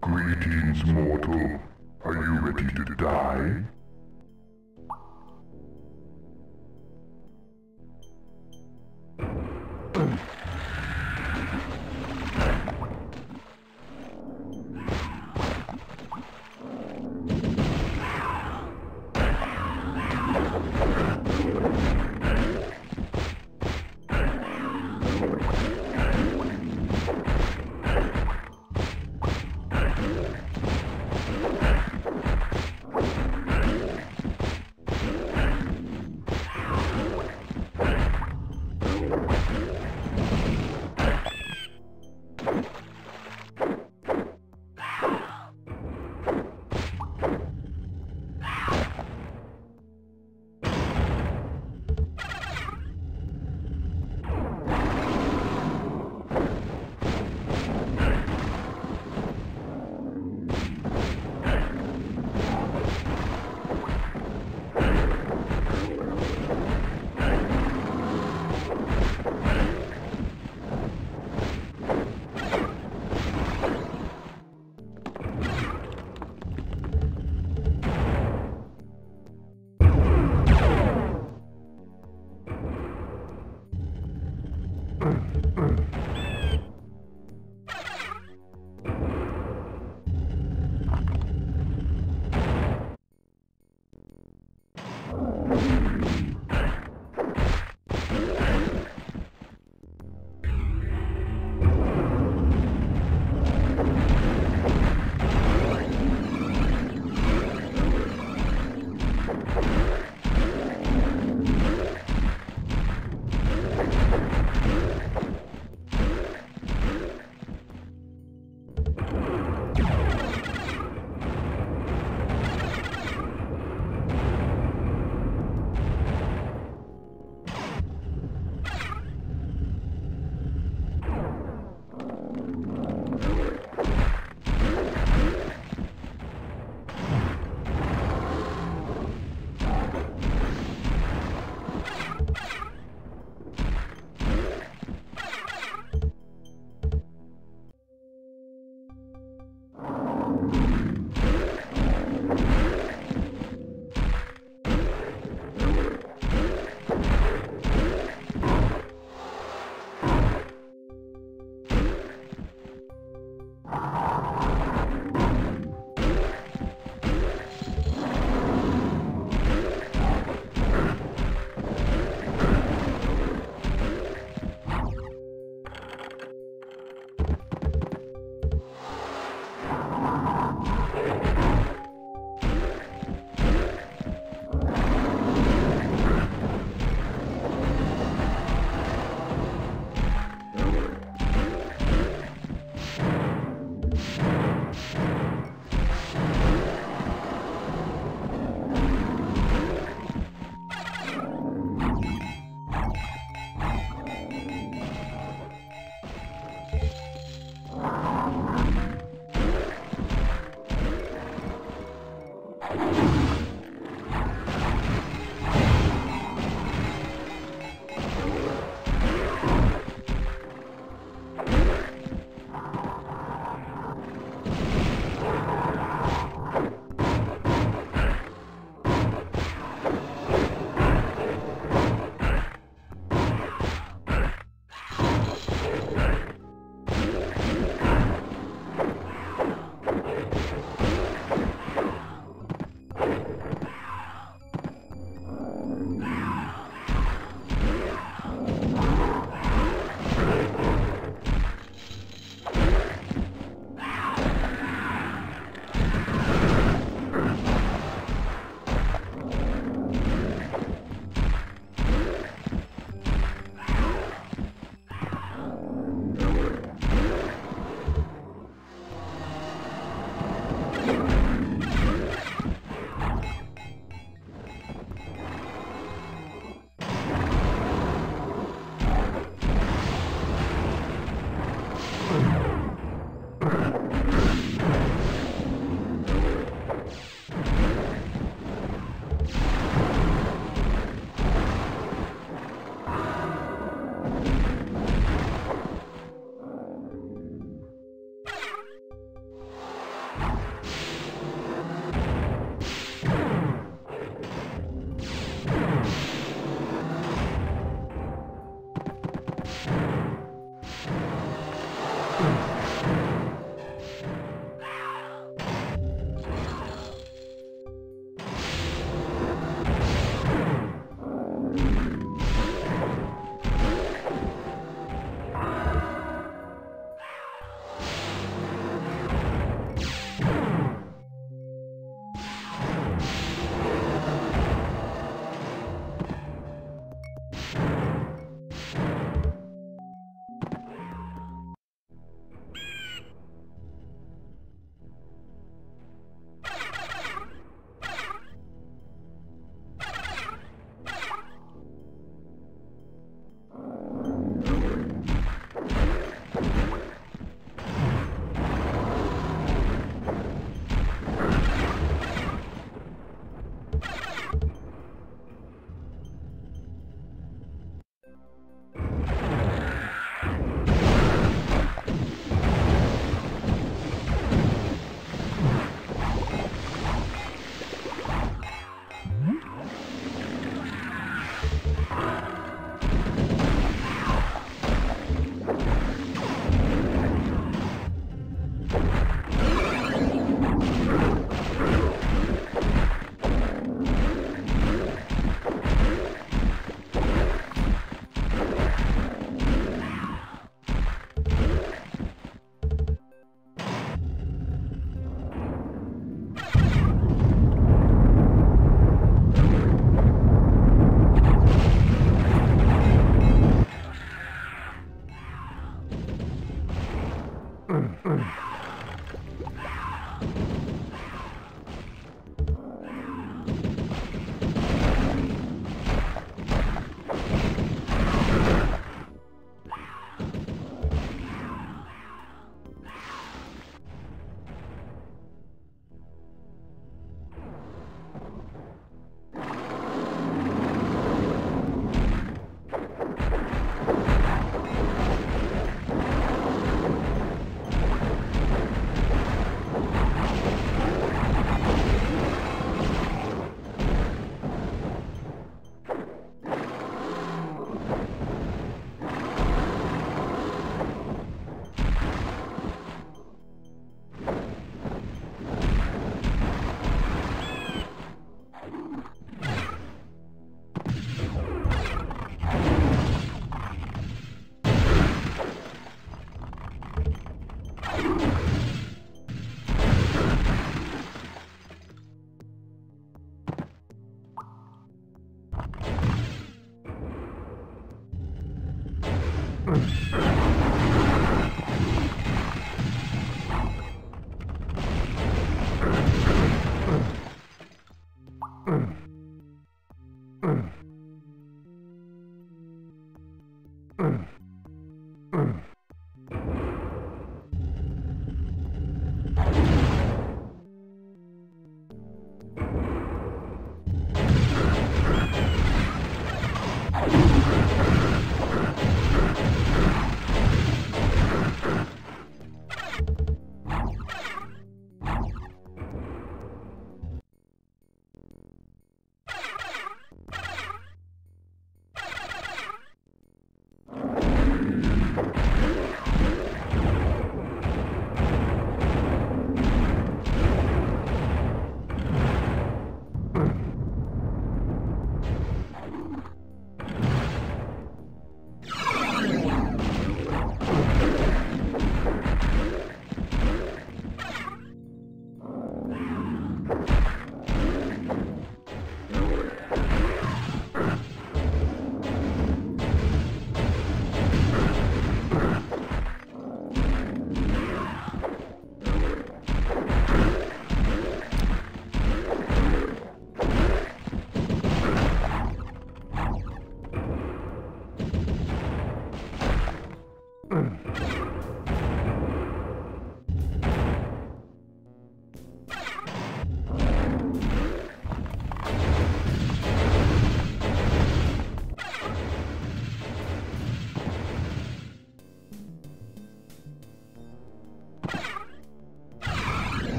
Greetings, mortal. Are you ready to die? you. you